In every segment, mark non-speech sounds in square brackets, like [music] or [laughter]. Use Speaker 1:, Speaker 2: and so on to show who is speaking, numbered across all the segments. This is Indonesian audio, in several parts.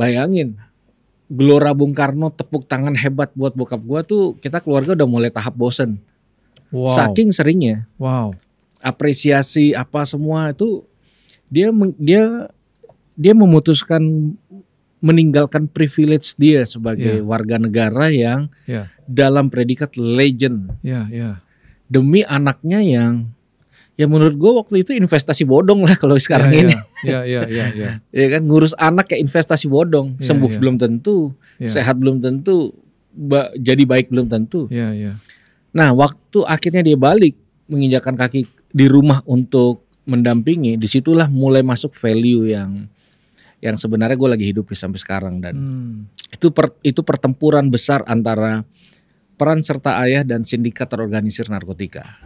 Speaker 1: Bayangin, Gelora Bung Karno tepuk tangan hebat buat bokap gua tuh kita keluarga udah mulai tahap bosen.
Speaker 2: Wow.
Speaker 1: Saking seringnya
Speaker 2: Wow.
Speaker 1: apresiasi apa semua itu dia dia dia memutuskan meninggalkan privilege dia sebagai
Speaker 2: Iya.
Speaker 1: warga negara yang
Speaker 2: Ya.
Speaker 1: dalam predikat legend
Speaker 2: Ya, ya.
Speaker 1: demi anaknya yang ya menurut gue waktu itu investasi bodong lah kalau sekarang
Speaker 2: ya,
Speaker 1: ini
Speaker 2: Ya, ya, ya, ya.
Speaker 1: ya [laughs] kan ngurus anak kayak investasi bodong
Speaker 2: Iya,
Speaker 1: sembuh
Speaker 2: iya.
Speaker 1: belum tentu
Speaker 2: Iya.
Speaker 1: sehat belum tentu ba- jadi baik belum tentu
Speaker 2: Ya, ya.
Speaker 1: nah waktu akhirnya dia balik menginjakan kaki di rumah untuk mendampingi di situlah mulai masuk value yang yang sebenarnya gue lagi hidup sampai sekarang dan
Speaker 2: Hmm.
Speaker 1: itu per- itu pertempuran besar antara peran serta ayah dan sindikat terorganisir narkotika.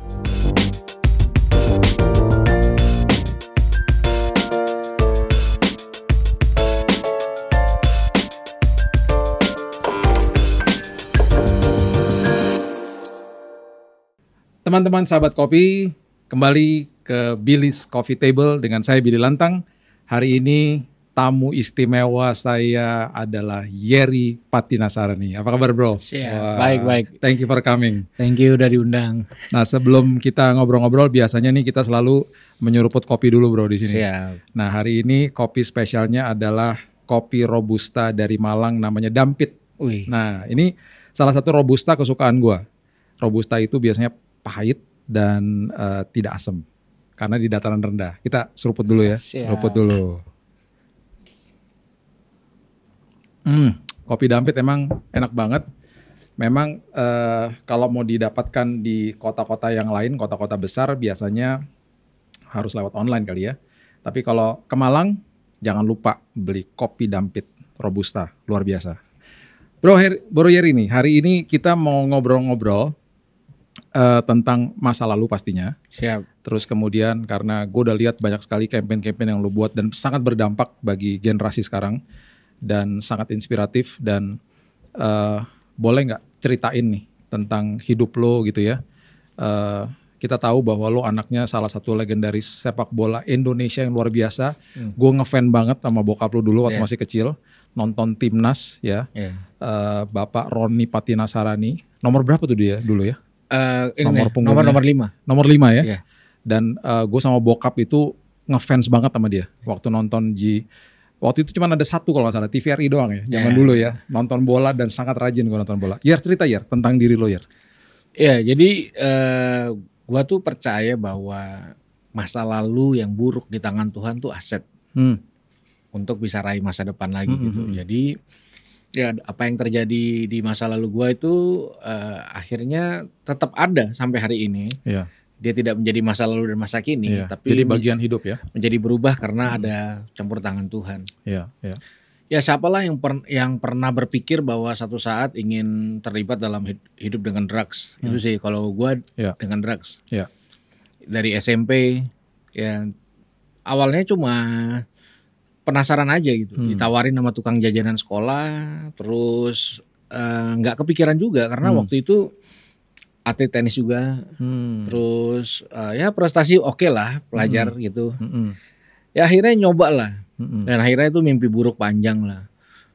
Speaker 2: Teman-teman sahabat kopi, kembali ke Billy's Coffee Table dengan saya Billy Lantang. Hari ini tamu istimewa saya adalah Yeri Patinasarani. Apa kabar bro?
Speaker 1: Siap.
Speaker 2: Wah,
Speaker 1: Baik, baik.
Speaker 2: Thank you for coming.
Speaker 1: Thank you udah diundang.
Speaker 2: Nah sebelum kita ngobrol-ngobrol, biasanya nih kita selalu menyeruput kopi dulu bro di sini.
Speaker 1: Siap.
Speaker 2: Nah hari ini kopi spesialnya adalah kopi robusta dari Malang namanya Dampit.
Speaker 1: Wih.
Speaker 2: Nah, ini salah satu robusta kesukaan gua. Robusta itu biasanya pahit dan eh, tidak asam karena di dataran rendah. Kita seruput dulu ya.
Speaker 1: Siap.
Speaker 2: Seruput dulu. Hmm, kopi dampit emang enak banget. Memang eh, kalau mau didapatkan di kota-kota yang lain, kota-kota besar biasanya harus lewat online kali ya. Tapi kalau ke Malang jangan lupa beli kopi dampit robusta luar biasa. Bro, Her Bro Yeri nih, hari ini kita mau ngobrol-ngobrol eh, tentang masa lalu pastinya.
Speaker 1: Siap.
Speaker 2: Terus kemudian karena gue udah lihat banyak sekali campaign-campaign yang lo buat dan sangat berdampak bagi generasi sekarang dan sangat inspiratif dan eh, boleh nggak ceritain nih tentang hidup lo gitu ya. Eh, kita tahu bahwa lo anaknya salah satu legendaris sepak bola Indonesia yang luar biasa. Gue ngefan banget sama bokap lo dulu waktu
Speaker 1: Iya.
Speaker 2: masih kecil nonton timnas ya.
Speaker 1: Ya.
Speaker 2: Eh, Bapak Roni Patinasarani. Nomor berapa tuh dia dulu ya?
Speaker 1: Eh, ini
Speaker 2: Nomor punggungnya.
Speaker 1: nomor nomor lima.
Speaker 2: Nomor 5 ya.
Speaker 1: Iya.
Speaker 2: Dan gue sama bokap itu ngefans banget sama dia waktu nonton G. Waktu itu cuma ada satu kalau nggak salah TVRI doang ya, zaman
Speaker 1: Iya.
Speaker 2: dulu ya. Nonton bola dan sangat rajin gue nonton bola. Yer cerita Yer tentang diri lo Yer.
Speaker 1: Ya, jadi eh, gua tuh percaya bahwa masa lalu yang buruk di tangan Tuhan tuh aset
Speaker 2: Hmm.
Speaker 1: untuk bisa raih masa depan lagi
Speaker 2: Hmm,
Speaker 1: gitu.
Speaker 2: hmm, hmm.
Speaker 1: Jadi ya apa yang terjadi di masa lalu gua itu eh, akhirnya tetap ada sampai hari ini.
Speaker 2: Iya.
Speaker 1: Dia tidak menjadi masa lalu dan masa kini,
Speaker 2: Iya.
Speaker 1: tapi
Speaker 2: Jadi bagian hidup ya.
Speaker 1: menjadi berubah karena ada campur tangan Tuhan.
Speaker 2: Iya. Iya.
Speaker 1: Ya siapalah yang per- yang pernah berpikir bahwa satu saat ingin terlibat dalam hid- hidup dengan drugs. Itu sih kalau gua
Speaker 2: Iya.
Speaker 1: dengan drugs.
Speaker 2: Iya.
Speaker 1: Dari SMP ya awalnya cuma penasaran aja gitu.
Speaker 2: Hmm.
Speaker 1: Ditawarin sama tukang jajanan sekolah, terus eh, nggak kepikiran juga karena
Speaker 2: Hmm.
Speaker 1: waktu itu atlet tenis juga.
Speaker 2: Hmm.
Speaker 1: Terus eh, ya prestasi oke lah pelajar gitu.
Speaker 2: Hmm.
Speaker 1: Ya akhirnya nyoba lah.
Speaker 2: Hmm.
Speaker 1: Dan akhirnya itu mimpi buruk panjang lah.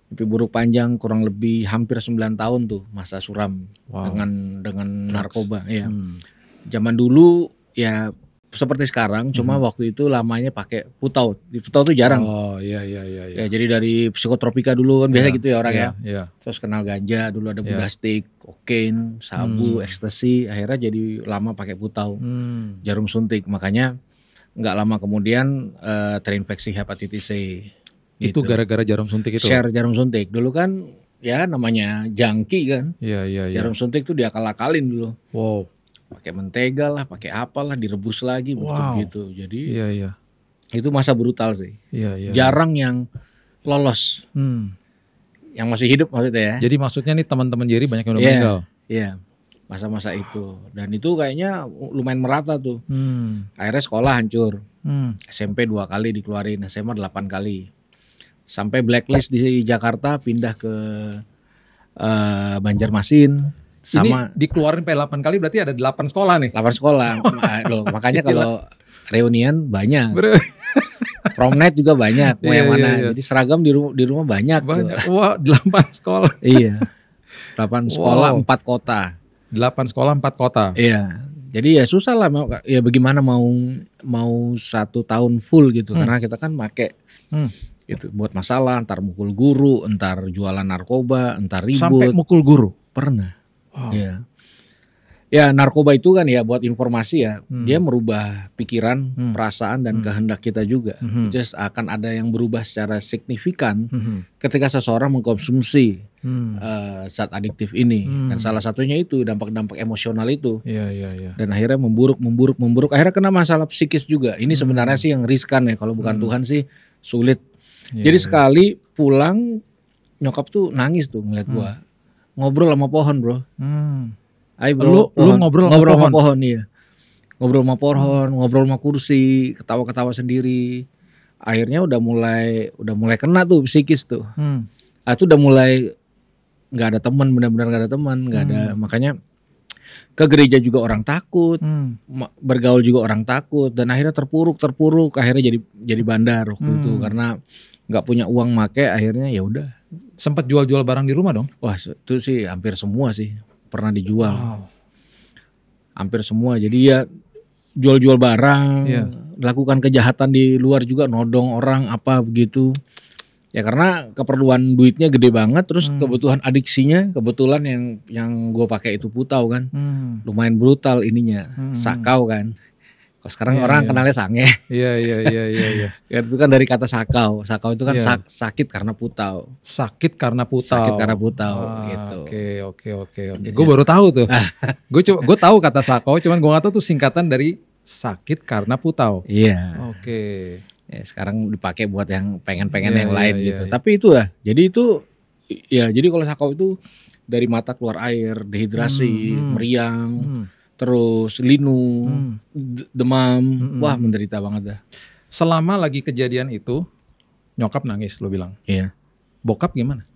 Speaker 1: Mimpi buruk panjang kurang lebih hampir 9 tahun tuh masa suram
Speaker 2: Wow.
Speaker 1: dengan dengan
Speaker 2: Drugs.
Speaker 1: narkoba. Ya.
Speaker 2: Hmm.
Speaker 1: Zaman dulu ya seperti sekarang cuma waktu itu lamanya pakai putau. Di putau tuh jarang.
Speaker 2: Oh iya iya iya. iya.
Speaker 1: Ya jadi dari psikotropika dulu kan biasa
Speaker 2: Iya,
Speaker 1: gitu ya orang
Speaker 2: Iya,
Speaker 1: ya.
Speaker 2: Iya.
Speaker 1: Terus kenal ganja, dulu ada
Speaker 2: Iya.
Speaker 1: budastik, kokain, sabu,
Speaker 2: Hmm.
Speaker 1: ekstasi, akhirnya jadi lama pakai putau.
Speaker 2: Hmm.
Speaker 1: Jarum suntik. Makanya nggak lama kemudian eh, terinfeksi hepatitis C.
Speaker 2: Itu
Speaker 1: Gitu.
Speaker 2: gara-gara jarum suntik itu.
Speaker 1: share jarum suntik. Dulu kan ya namanya jangki kan.
Speaker 2: Iya iya iya.
Speaker 1: Jarum suntik tuh diakal-akalin dulu.
Speaker 2: Wow.
Speaker 1: Pakai mentega lah, pakai apalah, direbus lagi
Speaker 2: Wow.
Speaker 1: gitu. Jadi
Speaker 2: Iya iya.
Speaker 1: itu masa brutal sih.
Speaker 2: Iya iya.
Speaker 1: Jarang yang lolos,
Speaker 2: Hmm.
Speaker 1: yang masih hidup maksudnya ya.
Speaker 2: Jadi maksudnya nih teman-teman Jerry banyak yang udah
Speaker 1: Iya.
Speaker 2: meninggal.
Speaker 1: Iya. Masa-masa itu. Dan itu kayaknya lumayan merata tuh.
Speaker 2: Hmm.
Speaker 1: Akhirnya sekolah hancur.
Speaker 2: Hmm.
Speaker 1: SMP dua kali dikeluarin, SMA 8 kali. Sampai blacklist di Jakarta pindah ke eh, Banjarmasin sama
Speaker 2: Ini dikeluarin P8 kali berarti ada 8 sekolah nih.
Speaker 1: 8 sekolah. [laughs] Loh, makanya kalau reunian banyak. [laughs] Prom night juga banyak. Mau
Speaker 2: Iya,
Speaker 1: yang
Speaker 2: iya,
Speaker 1: mana?
Speaker 2: iya.
Speaker 1: Jadi seragam di rumah di rumah banyak. tuh.
Speaker 2: Banyak. Wah, delapan sekolah. [laughs]
Speaker 1: Iya. Delapan sekolah,
Speaker 2: Wow.
Speaker 1: empat kota.
Speaker 2: Delapan sekolah, empat kota.
Speaker 1: Iya. Jadi ya susah lah mau ya bagaimana mau mau satu tahun full gitu
Speaker 2: Hmm.
Speaker 1: karena kita kan make
Speaker 2: Hmm.
Speaker 1: itu buat masalah entar mukul guru, entar jualan narkoba, entar
Speaker 2: Sampai
Speaker 1: ribut.
Speaker 2: mukul guru.
Speaker 1: Pernah.
Speaker 2: Wow.
Speaker 1: Iya. Ya narkoba itu kan ya buat informasi ya,
Speaker 2: Hmm.
Speaker 1: dia merubah pikiran,
Speaker 2: Hmm.
Speaker 1: perasaan dan
Speaker 2: Hmm.
Speaker 1: kehendak kita juga.
Speaker 2: Mhm.
Speaker 1: Just akan ada yang berubah secara signifikan
Speaker 2: Mhm.
Speaker 1: ketika seseorang mengkonsumsi
Speaker 2: Hmm.
Speaker 1: eh, zat adiktif ini.
Speaker 2: Hmm.
Speaker 1: Dan salah satunya itu dampak-dampak emosional itu.
Speaker 2: Iya, iya, iya.
Speaker 1: Dan akhirnya memburuk, memburuk, memburuk. Akhirnya kena masalah psikis juga. Ini sebenarnya sih yang riskan ya. Kalau bukan
Speaker 2: Hmm.
Speaker 1: Tuhan sih sulit.
Speaker 2: Iya,
Speaker 1: Jadi
Speaker 2: iya.
Speaker 1: sekali pulang nyokap tuh nangis tuh ngeliat gua. Ngobrol sama pohon bro.
Speaker 2: Hmm.
Speaker 1: Ayo
Speaker 2: Lu- lu
Speaker 1: pohon.
Speaker 2: ngobrol sama
Speaker 1: ngobrol sama
Speaker 2: pohon?
Speaker 1: pohon iya. Ngobrol sama pohon, ngobrol sama kursi, ketawa-ketawa sendiri. Akhirnya udah mulai udah mulai kena tuh psikis tuh.
Speaker 2: Hmm.
Speaker 1: Ah itu udah mulai nggak ada teman, benar-benar nggak ada teman, nggak ada makanya ke gereja juga orang takut,
Speaker 2: Hmm.
Speaker 1: bergaul juga orang takut dan akhirnya terpuruk terpuruk akhirnya jadi jadi bandar waktu
Speaker 2: Hmm.
Speaker 1: itu karena nggak punya uang make akhirnya ya udah
Speaker 2: Sempat jual-jual barang di rumah dong?
Speaker 1: wah itu sih hampir semua sih pernah dijual
Speaker 2: Wow.
Speaker 1: hampir semua jadi ya jual-jual barang
Speaker 2: Iya.
Speaker 1: lakukan kejahatan di luar juga nodong orang apa begitu ya karena keperluan duitnya gede banget terus
Speaker 2: Hmm.
Speaker 1: kebutuhan adiksinya kebetulan yang yang gue pakai itu putau kan
Speaker 2: Hmm.
Speaker 1: lumayan brutal ininya
Speaker 2: Hmm.
Speaker 1: sakau kan kalau sekarang
Speaker 2: Iya,
Speaker 1: orang
Speaker 2: iya.
Speaker 1: kenalnya sange
Speaker 2: Iya, iya, iya, iya, iya.
Speaker 1: Ya, [laughs] itu kan dari kata sakau. Sakau itu kan
Speaker 2: Iya.
Speaker 1: sak- sakit karena putau.
Speaker 2: Sakit karena putau.
Speaker 1: Sakit karena putau
Speaker 2: Ah,
Speaker 1: gitu.
Speaker 2: Oke, oke, oke, Gue baru tahu tuh. [laughs] gue coba, gue tahu kata sakau, cuman gue gak tahu tuh singkatan dari sakit karena putau.
Speaker 1: Iya.
Speaker 2: Oke.
Speaker 1: Ya, sekarang dipakai buat yang pengen-pengen
Speaker 2: Iya,
Speaker 1: yang
Speaker 2: iya,
Speaker 1: lain
Speaker 2: iya,
Speaker 1: gitu.
Speaker 2: iya.
Speaker 1: Tapi itu lah. Jadi itu ya jadi kalau sakau itu dari mata keluar air, dehidrasi,
Speaker 2: Hmm, hmm.
Speaker 1: meriang,
Speaker 2: Hmm.
Speaker 1: Terus linu,
Speaker 2: Hmm.
Speaker 1: demam.
Speaker 2: Hmm.
Speaker 1: Wah, menderita banget dah.
Speaker 2: Selama lagi kejadian itu, nyokap nangis, lo bilang.
Speaker 1: Iya.
Speaker 2: Bokap gimana?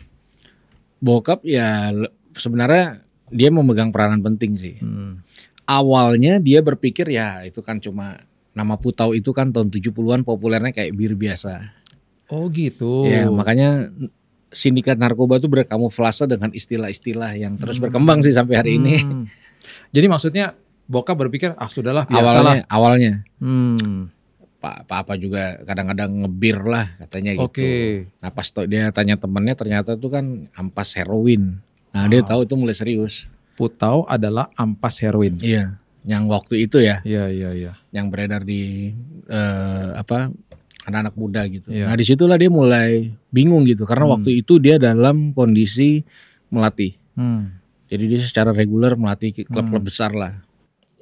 Speaker 1: Bokap ya sebenarnya dia memegang peranan penting sih.
Speaker 2: Hmm.
Speaker 1: awalnya dia berpikir ya itu kan cuma nama Putau itu kan tahun 70-an populernya kayak bir biasa.
Speaker 2: Oh gitu.
Speaker 1: Ya, makanya sindikat narkoba itu berkamuflase dengan istilah-istilah yang terus berkembang sih sampai hari ini. [laughs]
Speaker 2: Jadi maksudnya bokap berpikir ah sudahlah biasalah.
Speaker 1: Awalnya awalnya
Speaker 2: Hmm.
Speaker 1: Pak apa juga kadang-kadang ngebir lah katanya gitu.
Speaker 2: Oke.
Speaker 1: Nah, pas dia tanya temennya ternyata itu kan ampas heroin. Nah, dia tahu itu mulai serius.
Speaker 2: Putau adalah ampas heroin.
Speaker 1: Iya, yang waktu itu ya.
Speaker 2: Iya, iya, iya.
Speaker 1: yang beredar di eh, apa anak-anak muda gitu.
Speaker 2: Iya.
Speaker 1: Nah di situlah dia mulai bingung gitu karena
Speaker 2: Hmm.
Speaker 1: waktu itu dia dalam kondisi melatih.
Speaker 2: Hmm.
Speaker 1: Jadi dia secara reguler melatih klub-klub besar lah.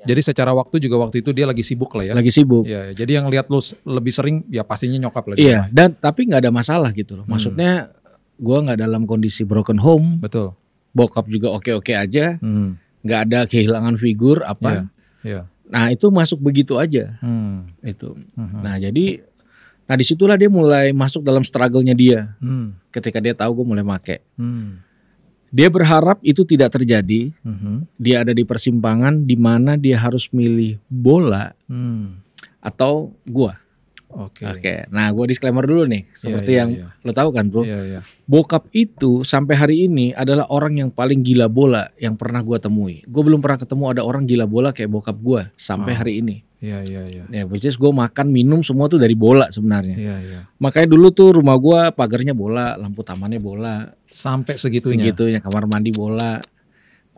Speaker 2: Jadi secara waktu juga waktu itu dia lagi sibuk lah ya.
Speaker 1: Lagi sibuk.
Speaker 2: Iya, iya. jadi yang lihat lu lebih sering ya pastinya nyokap lah. di
Speaker 1: Iya.
Speaker 2: rumah.
Speaker 1: Dan tapi nggak ada masalah gitu loh. Maksudnya gua nggak dalam kondisi broken home.
Speaker 2: Betul.
Speaker 1: Bokap juga oke-oke aja.
Speaker 2: Hmm.
Speaker 1: nggak ada kehilangan figur apa.
Speaker 2: Iya.
Speaker 1: Nah itu masuk begitu aja.
Speaker 2: Hmm.
Speaker 1: Itu.
Speaker 2: Mhm.
Speaker 1: Nah jadi, nah di situlah dia mulai masuk dalam struggle-nya dia.
Speaker 2: Hmm.
Speaker 1: Ketika dia tahu gue mulai make.
Speaker 2: Hmm.
Speaker 1: Dia berharap itu tidak terjadi.
Speaker 2: Mhm.
Speaker 1: Dia ada di persimpangan di mana dia harus milih bola
Speaker 2: Hmm.
Speaker 1: atau gua.
Speaker 2: Oke.
Speaker 1: Oke. Nah, gua disclaimer dulu nih, seperti
Speaker 2: iya,
Speaker 1: yang
Speaker 2: iya.
Speaker 1: lo tahu kan, Bro.
Speaker 2: Iya, iya.
Speaker 1: Bokap itu sampai hari ini adalah orang yang paling gila bola yang pernah gua temui. Gue belum pernah ketemu ada orang gila bola kayak bokap gua sampai
Speaker 2: Oh.
Speaker 1: hari ini.
Speaker 2: Iya, iya, iya.
Speaker 1: Ya, which is gue makan minum semua tuh dari bola sebenarnya.
Speaker 2: Iya, iya.
Speaker 1: Makanya dulu tuh rumah gua pagarnya bola, lampu tamannya bola,
Speaker 2: Sampai segitunya.
Speaker 1: segitunya kamar mandi bola.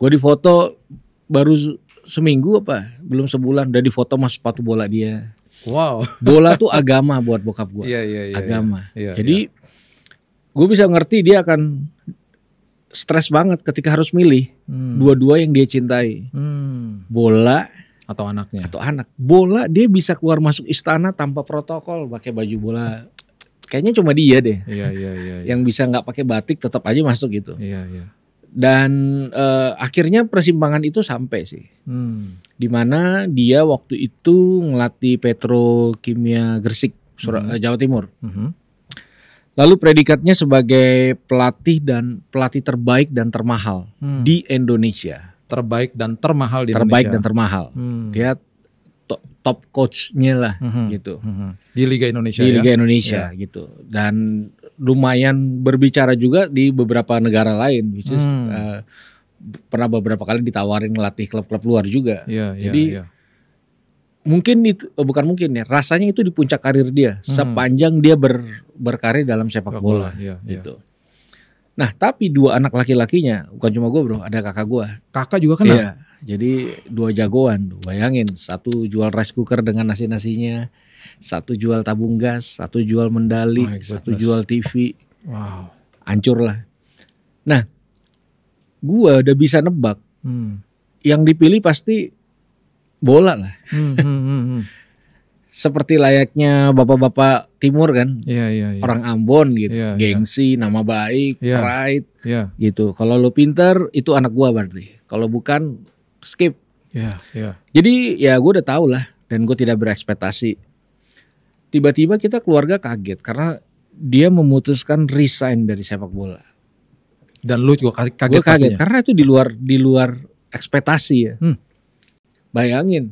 Speaker 1: Gue difoto baru se- seminggu apa, belum sebulan udah difoto mas sepatu bola dia.
Speaker 2: Wow.
Speaker 1: Bola tuh agama buat bokap gue,
Speaker 2: Iya, iya, iya.
Speaker 1: agama.
Speaker 2: Iya,
Speaker 1: Jadi gue bisa ngerti dia akan stres banget ketika harus milih
Speaker 2: Hmm.
Speaker 1: dua-dua yang dia cintai,
Speaker 2: Hmm.
Speaker 1: bola
Speaker 2: Atau anaknya.
Speaker 1: atau anak. Bola dia bisa keluar masuk istana tanpa protokol, pakai baju bola. Kayaknya cuma dia deh
Speaker 2: Iya, iya, iya. iya.
Speaker 1: yang bisa nggak pakai batik tetap aja masuk gitu.
Speaker 2: Iya, iya.
Speaker 1: Dan eh, akhirnya persimpangan itu sampai sih.
Speaker 2: Hmm.
Speaker 1: di mana dia waktu itu ngelatih Petrokimia Gresik,
Speaker 2: Hmm.
Speaker 1: Jawa Timur.
Speaker 2: Mhm.
Speaker 1: Lalu predikatnya sebagai pelatih dan pelatih terbaik dan termahal
Speaker 2: Hmm.
Speaker 1: di Indonesia.
Speaker 2: terbaik dan termahal di
Speaker 1: terbaik dan
Speaker 2: Indonesia.
Speaker 1: termahal.
Speaker 2: Hmm.
Speaker 1: Dia to- top coachnya lah
Speaker 2: Mhm.
Speaker 1: gitu
Speaker 2: Mhm. Di Liga Indonesia
Speaker 1: di
Speaker 2: ya.
Speaker 1: Liga Indonesia gitu dan lumayan berbicara juga di beberapa negara lain which is,
Speaker 2: Hmm.
Speaker 1: eh, pernah beberapa kali ditawarin ngelatih klub-klub luar juga
Speaker 2: Iya, iya,
Speaker 1: Jadi,
Speaker 2: iya.
Speaker 1: mungkin itu eh, bukan mungkin ya rasanya itu di puncak karir dia sepanjang dia ber, berkarir dalam sepak bola,
Speaker 2: bola, iya.
Speaker 1: gitu. Nah tapi dua anak laki-lakinya bukan cuma gue bro, ada kakak gue.
Speaker 2: Kakak juga kenal.
Speaker 1: Iya, jadi dua jagoan. Bayangin satu jual rice cooker dengan nasi nasinya, satu jual tabung gas, satu jual mendali, satu jual TV,
Speaker 2: Wow.
Speaker 1: hancur lah. Nah, gue udah bisa nebak
Speaker 2: Hmm.
Speaker 1: yang dipilih pasti bola lah.
Speaker 2: Hmm, hmm, hmm, hmm. [laughs]
Speaker 1: seperti layaknya bapak-bapak timur kan
Speaker 2: Iya, iya, iya.
Speaker 1: orang Ambon gitu
Speaker 2: Iya, iya.
Speaker 1: gengsi nama baik
Speaker 2: Iya.
Speaker 1: pride
Speaker 2: Iya,
Speaker 1: gitu kalau lu pinter itu anak gua berarti kalau bukan skip
Speaker 2: iya, iya.
Speaker 1: jadi ya gue udah tahu lah dan gue tidak berekspektasi tiba-tiba kita keluarga kaget karena dia memutuskan resign dari sepak bola
Speaker 2: Dan lu juga kaget, kaget
Speaker 1: kaget
Speaker 2: pastinya.
Speaker 1: karena itu di luar di luar ekspektasi ya.
Speaker 2: Hmm.
Speaker 1: Bayangin,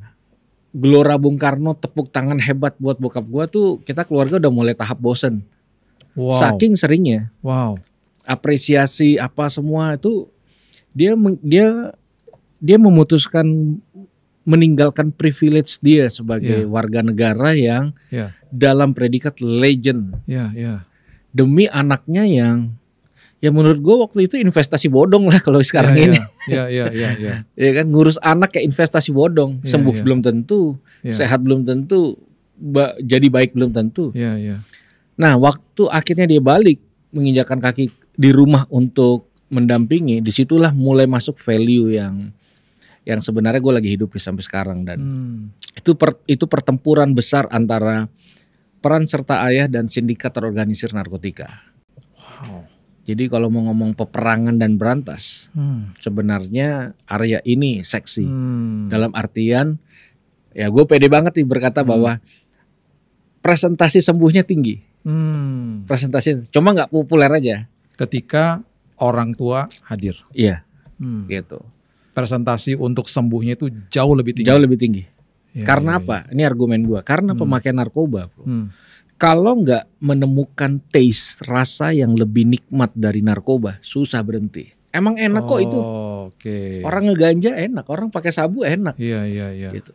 Speaker 1: Gelora Bung Karno tepuk tangan hebat buat bokap gue tuh kita keluarga udah mulai tahap bosen.
Speaker 2: Wow.
Speaker 1: Saking seringnya
Speaker 2: Wow.
Speaker 1: apresiasi apa semua itu dia dia dia memutuskan meninggalkan privilege dia sebagai
Speaker 2: Iya.
Speaker 1: warga negara yang
Speaker 2: Iya,
Speaker 1: dalam predikat legend
Speaker 2: iya, iya.
Speaker 1: demi anaknya yang ya menurut gue waktu itu investasi bodong lah kalau sekarang [laughs]
Speaker 2: Iya,
Speaker 1: ini
Speaker 2: Iya, iya, iya, iya.
Speaker 1: ya kan ngurus anak kayak investasi bodong
Speaker 2: Iya,
Speaker 1: sembuh
Speaker 2: iya.
Speaker 1: belum tentu
Speaker 2: Iya.
Speaker 1: sehat belum tentu ba- jadi baik belum tentu
Speaker 2: Iya, iya.
Speaker 1: nah waktu akhirnya dia balik menginjakan kaki di rumah untuk mendampingi di situlah mulai masuk value yang yang sebenarnya gue lagi hidup sampai sekarang dan
Speaker 2: Hmm.
Speaker 1: itu per- itu pertempuran besar antara peran serta ayah dan sindikat terorganisir narkotika
Speaker 2: Wow.
Speaker 1: jadi kalau mau ngomong peperangan dan berantas
Speaker 2: Hmm.
Speaker 1: sebenarnya area ini seksi
Speaker 2: Hmm.
Speaker 1: dalam artian ya gue pede banget nih berkata bahwa presentasi sembuhnya tinggi
Speaker 2: Hmm.
Speaker 1: presentasi cuma nggak populer aja
Speaker 2: Ketika orang tua hadir.
Speaker 1: iya
Speaker 2: Hmm.
Speaker 1: gitu
Speaker 2: Presentasi untuk sembuhnya itu jauh lebih tinggi.
Speaker 1: jauh lebih tinggi
Speaker 2: Iya,
Speaker 1: karena
Speaker 2: iya,
Speaker 1: apa ini argumen gue karena pemakaian narkoba bro.
Speaker 2: iya. Hmm.
Speaker 1: kalau nggak menemukan taste rasa yang lebih nikmat dari narkoba susah berhenti emang enak kok itu
Speaker 2: Oh, Oke.
Speaker 1: orang ngeganja enak orang pakai sabu enak
Speaker 2: Iya, iya, iya.
Speaker 1: gitu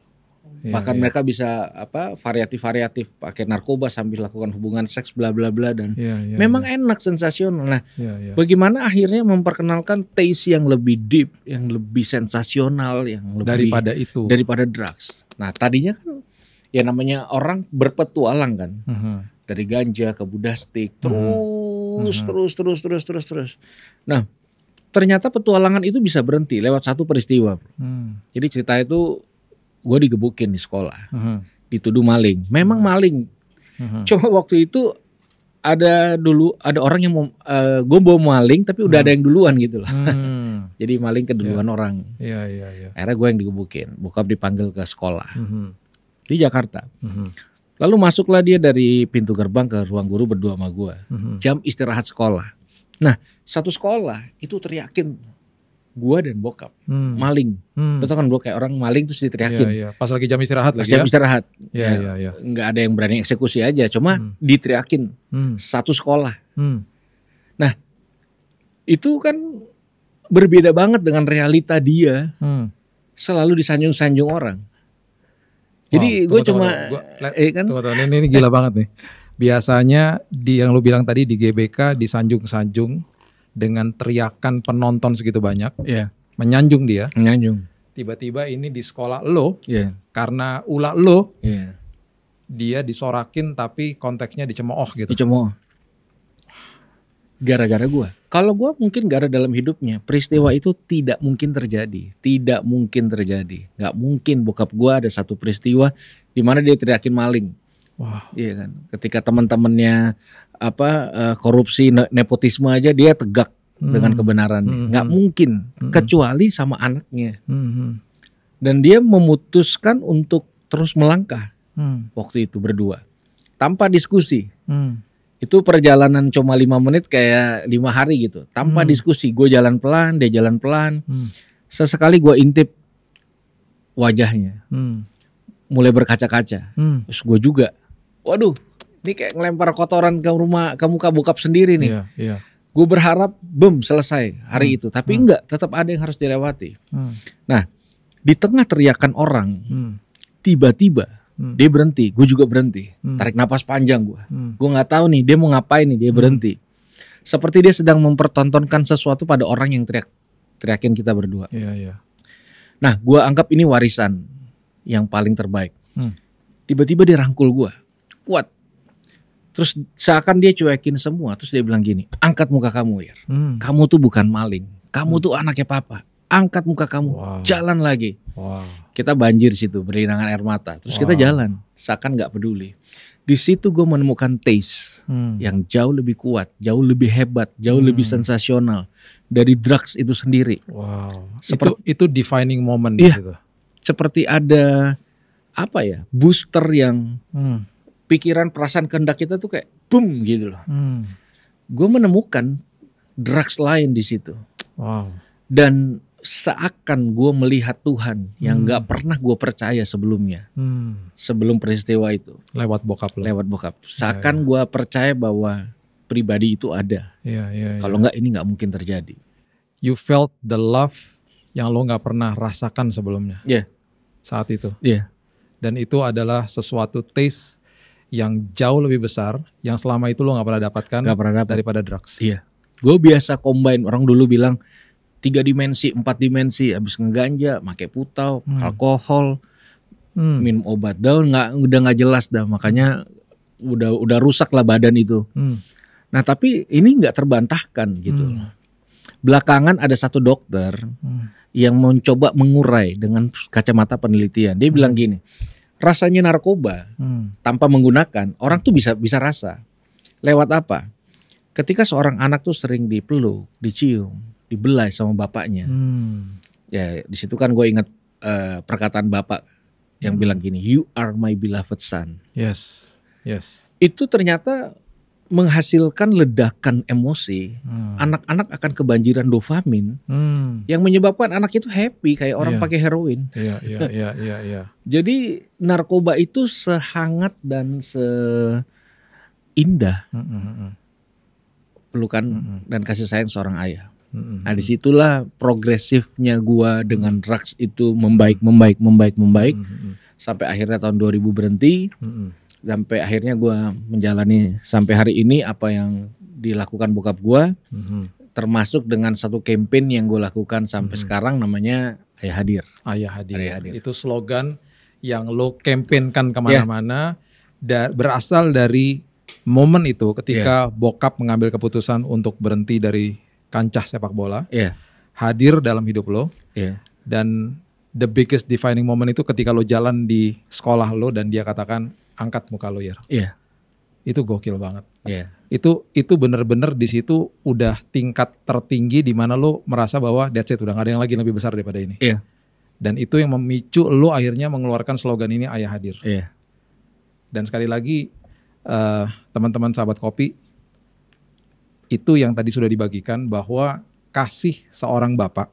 Speaker 2: Iya,
Speaker 1: bahkan
Speaker 2: iya.
Speaker 1: mereka bisa apa variatif variatif pakai narkoba sambil lakukan hubungan seks bla bla bla dan
Speaker 2: Iya, iya,
Speaker 1: memang enak sensasional nah
Speaker 2: Iya, iya.
Speaker 1: bagaimana akhirnya memperkenalkan taste yang lebih deep yang lebih sensasional yang lebih
Speaker 2: daripada itu.
Speaker 1: daripada drugs nah tadinya kan ya namanya orang berpetualang kan
Speaker 2: Mhm.
Speaker 1: dari ganja ke budastik terus
Speaker 2: Mhm.
Speaker 1: terus terus terus terus terus nah ternyata petualangan itu bisa berhenti lewat satu peristiwa.
Speaker 2: Hmm.
Speaker 1: jadi cerita itu gue digebukin di sekolah
Speaker 2: Mhm.
Speaker 1: dituduh maling memang maling
Speaker 2: Mhm.
Speaker 1: cuma waktu itu ada dulu ada orang yang mau gue bawa maling tapi udah ada yang duluan gitu loh
Speaker 2: Hmm. [laughs]
Speaker 1: jadi maling keduluan orang
Speaker 2: Iya, iya, iya.
Speaker 1: akhirnya gue yang digebukin bokap dipanggil ke sekolah
Speaker 2: Mhm.
Speaker 1: di Jakarta
Speaker 2: Mhm.
Speaker 1: lalu masuklah dia dari pintu gerbang ke ruang guru berdua sama gue
Speaker 2: Mhm.
Speaker 1: jam istirahat sekolah nah satu sekolah itu teriakin gue dan bokap
Speaker 2: Hmm.
Speaker 1: maling
Speaker 2: Hmm.
Speaker 1: lo tau kan gue kayak orang maling terus diteriakin
Speaker 2: iya. Pas lagi jam istirahat
Speaker 1: Pas
Speaker 2: lagi
Speaker 1: jam
Speaker 2: ya.
Speaker 1: istirahat
Speaker 2: Iya,
Speaker 1: Ya,
Speaker 2: iya, iya.
Speaker 1: nggak ada yang berani eksekusi aja cuma
Speaker 2: Hmm.
Speaker 1: diteriakin
Speaker 2: Hmm.
Speaker 1: satu sekolah
Speaker 2: Hmm.
Speaker 1: itu kan berbeda banget dengan realita dia
Speaker 2: Hmm.
Speaker 1: selalu disanjung-sanjung orang. Jadi
Speaker 2: Wow,
Speaker 1: gue cuma,
Speaker 2: tunggu, tunggu. Gua-
Speaker 1: eh kan,
Speaker 2: Tunggu, tunggu. Ini, ini gila banget nih. Biasanya di yang lu bilang tadi di GBK disanjung-sanjung dengan teriakan penonton segitu banyak,
Speaker 1: ya
Speaker 2: menyanjung dia.
Speaker 1: menyanjung,
Speaker 2: Tiba-tiba ini di sekolah lo
Speaker 1: ya,
Speaker 2: karena ulah lo
Speaker 1: ya,
Speaker 2: dia disorakin tapi konteksnya dicemooh gitu.
Speaker 1: dicemooh. Gara-gara gue. Kalau gue mungkin gak ada dalam hidupnya, peristiwa itu tidak mungkin terjadi, tidak mungkin terjadi, nggak mungkin bokap gue ada satu peristiwa di mana dia teriakin maling.
Speaker 2: Wah.
Speaker 1: Iya kan. Ketika teman-temannya apa eh, korupsi ne- nepotisme aja dia tegak dengan
Speaker 2: Hmm.
Speaker 1: kebenarannya.
Speaker 2: Hmm.
Speaker 1: Nggak mungkin
Speaker 2: Hmm.
Speaker 1: kecuali sama anaknya.
Speaker 2: Hmm.
Speaker 1: Dan dia memutuskan untuk terus melangkah
Speaker 2: Hmm.
Speaker 1: waktu itu berdua tanpa diskusi.
Speaker 2: Hmm.
Speaker 1: Itu perjalanan cuma lima menit kayak lima hari gitu, tanpa
Speaker 2: Hmm.
Speaker 1: diskusi. Gue jalan pelan, dia jalan pelan.
Speaker 2: Hmm.
Speaker 1: Sesekali gue intip wajahnya.
Speaker 2: Hmm.
Speaker 1: mulai berkaca-kaca.
Speaker 2: Hmm.
Speaker 1: Terus gue juga, waduh, ini kayak ngelempar kotoran ke rumah kamu muka bokap sendiri nih.
Speaker 2: Iya, iya.
Speaker 1: Gue berharap bem selesai hari itu, tapi enggak, tetap ada yang harus dilewati.
Speaker 2: Hmm.
Speaker 1: Nah, di tengah teriakan orang,
Speaker 2: Hmm.
Speaker 1: tiba-tiba
Speaker 2: Hmm.
Speaker 1: dia berhenti, gue juga berhenti,
Speaker 2: Hmm.
Speaker 1: tarik napas panjang gue.
Speaker 2: Hmm.
Speaker 1: Gue nggak tahu nih dia mau ngapain nih, dia berhenti. Seperti dia sedang mempertontonkan sesuatu pada orang yang teriak teriakin kita berdua.
Speaker 2: Iya, iya.
Speaker 1: Nah, gue anggap ini warisan yang paling terbaik.
Speaker 2: Hmm.
Speaker 1: Tiba-tiba dia rangkul gue, kuat. Terus seakan dia cuekin semua. Terus dia bilang gini, angkat muka kamu ya.
Speaker 2: Hmm.
Speaker 1: Kamu tuh bukan maling. Kamu tuh anaknya papa. Angkat muka kamu,
Speaker 2: Wow.
Speaker 1: jalan lagi.
Speaker 2: Wow.
Speaker 1: Kita banjir situ, berinangan air mata. Terus kita
Speaker 2: Wow.
Speaker 1: jalan, seakan nggak peduli. Di situ gue menemukan taste
Speaker 2: Hmm.
Speaker 1: yang jauh lebih kuat, jauh lebih hebat, jauh lebih sensasional dari drugs itu sendiri.
Speaker 2: Wow.
Speaker 1: Seperti-
Speaker 2: itu itu defining moment
Speaker 1: Iya.
Speaker 2: di situ.
Speaker 1: Seperti ada apa ya booster yang
Speaker 2: Hmm.
Speaker 1: Pikiran perasaan kehendak kita tuh kayak boom gitu loh.
Speaker 2: Hmm.
Speaker 1: Gue menemukan drugs lain di situ
Speaker 2: Wow.
Speaker 1: dan seakan gue melihat Tuhan yang nggak pernah gue percaya sebelumnya
Speaker 2: Hmm.
Speaker 1: sebelum peristiwa itu
Speaker 2: Lewat bokap lo.
Speaker 1: lewat bokap. Seakan gue percaya bahwa pribadi itu ada.
Speaker 2: Iya, iya. iya.
Speaker 1: Kalau nggak ini nggak mungkin terjadi.
Speaker 2: you felt the love yang lo nggak pernah rasakan sebelumnya
Speaker 1: Iya,
Speaker 2: saat itu.
Speaker 1: iya,
Speaker 2: Dan itu adalah sesuatu taste yang jauh lebih besar yang selama itu lo nggak pernah dapatkan
Speaker 1: nggak pernah dapat.
Speaker 2: daripada drugs.
Speaker 1: Iya. Gue biasa combine orang dulu bilang tiga dimensi, empat dimensi, habis ngeganja, pakai putau, alkohol,
Speaker 2: Hmm.
Speaker 1: minum obat daun nggak udah nggak jelas dah makanya udah udah rusak lah badan itu.
Speaker 2: Hmm.
Speaker 1: Nah tapi ini nggak terbantahkan gitu. Belakangan ada satu dokter
Speaker 2: Hmm.
Speaker 1: yang mencoba mengurai dengan kacamata penelitian. Dia bilang gini, rasanya narkoba
Speaker 2: Hmm.
Speaker 1: tanpa menggunakan orang tuh bisa bisa rasa. Lewat apa? Ketika seorang anak tuh sering dipeluk, dicium, dibelai sama bapaknya.
Speaker 2: Hmm.
Speaker 1: Ya di situ kan gue ingat eh, perkataan bapak yang bilang gini, "You are my beloved son."
Speaker 2: Yes. Yes.
Speaker 1: Itu ternyata menghasilkan ledakan emosi.
Speaker 2: Hmm.
Speaker 1: Anak-anak akan kebanjiran dopamin
Speaker 2: Hmm.
Speaker 1: yang menyebabkan anak itu happy kayak orang
Speaker 2: Iya.
Speaker 1: pakai heroin.
Speaker 2: Iya, iya, iya, iya, iya. [laughs]
Speaker 1: Jadi narkoba itu sehangat dan seindah
Speaker 2: Hmm, hmm, hmm,
Speaker 1: pelukan
Speaker 2: Mm-mm.
Speaker 1: dan kasih sayang seorang ayah.
Speaker 2: hmm.
Speaker 1: Nah di situlah progresifnya gua dengan drugs itu membaik, membaik, membaik, membaik
Speaker 2: Hmm, hmm,
Speaker 1: sampai akhirnya tahun 2000 berhenti,
Speaker 2: hmm, hmm.
Speaker 1: Sampai akhirnya gua menjalani sampai hari ini apa yang dilakukan bokap gua,
Speaker 2: Hmm, hmm.
Speaker 1: termasuk dengan satu campaign yang gue lakukan sampai sekarang namanya Ayah Hadir.
Speaker 2: Ayah hadir.
Speaker 1: Ayah hadir.
Speaker 2: Itu slogan yang lo campaignkan ke mana-mana da- berasal dari momen itu ketika bokap mengambil keputusan untuk berhenti dari kancah sepak bola,
Speaker 1: Iya,
Speaker 2: hadir dalam hidup lo
Speaker 1: iya,
Speaker 2: dan the biggest defining moment itu ketika lo jalan di sekolah lo dan dia katakan angkat muka ya.
Speaker 1: iya,
Speaker 2: Itu gokil banget.
Speaker 1: iya,
Speaker 2: Itu itu bener-bener di situ udah tingkat tertinggi di mana lo merasa bahwa that's it udah gak ada yang lagi lebih besar daripada ini.
Speaker 1: iya,
Speaker 2: Dan itu yang memicu lo akhirnya mengeluarkan slogan ini ayah hadir.
Speaker 1: iya,
Speaker 2: Dan sekali lagi eh, teman-teman sahabat kopi itu yang tadi sudah dibagikan bahwa kasih seorang bapak